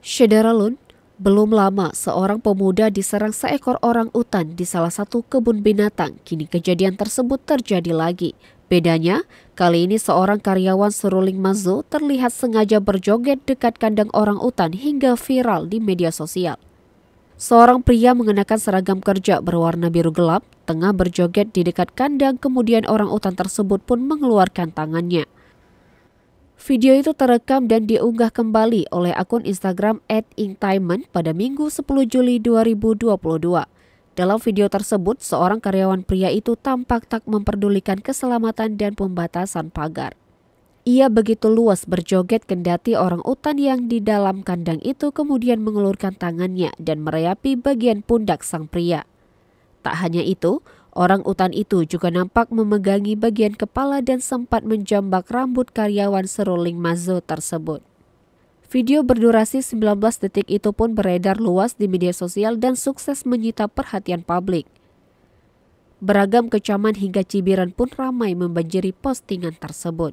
Syederalun, belum lama seorang pemuda diserang seekor orang utan di salah satu kebun binatang. Kini kejadian tersebut terjadi lagi. Bedanya, kali ini seorang karyawan seruling Mazo terlihat sengaja berjoget dekat kandang orang utan hingga viral di media sosial. Seorang pria mengenakan seragam kerja berwarna biru gelap, tengah berjoget di dekat kandang kemudian orang utan tersebut pun mengeluarkan tangannya. Video itu terekam dan diunggah kembali oleh akun Instagram @ingtaimen pada Minggu 10 Juli 2022. Dalam video tersebut, seorang karyawan pria itu tampak tak memperdulikan keselamatan dan pembatasan pagar. Ia begitu luas berjoget kendati orang utan yang di dalam kandang itu kemudian mengelurkan tangannya dan merayapi bagian pundak sang pria. Tak hanya itu, Orang utan itu juga nampak memegangi bagian kepala dan sempat menjambak rambut karyawan seruling Mazo tersebut. Video berdurasi 19 detik itu pun beredar luas di media sosial dan sukses menyita perhatian publik. Beragam kecaman hingga cibiran pun ramai membanjiri postingan tersebut.